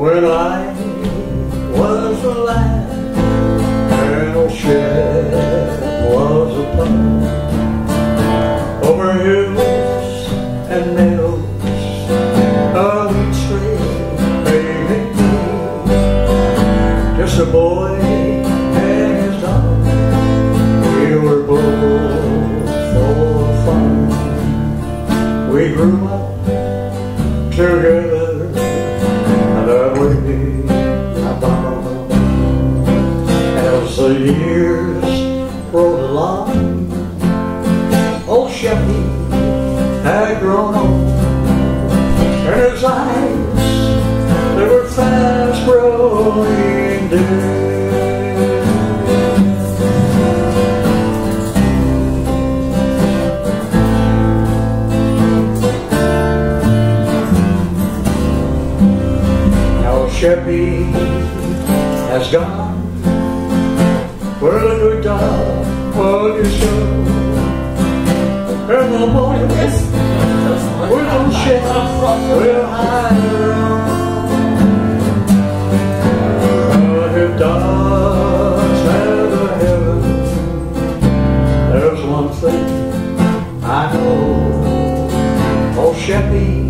when I was a lad and old was a pup over hills and meadows of each trail baby just a boy and his dog we were both of fun we grew up together the years rolled along old oh, Sheppy had grown old and his eyes they were fast growing dim. Sheppy has gone where the good God will you show. In the morning we don't share we'll hide but if does have a heaven there's one thing I know. Oh Sheppy a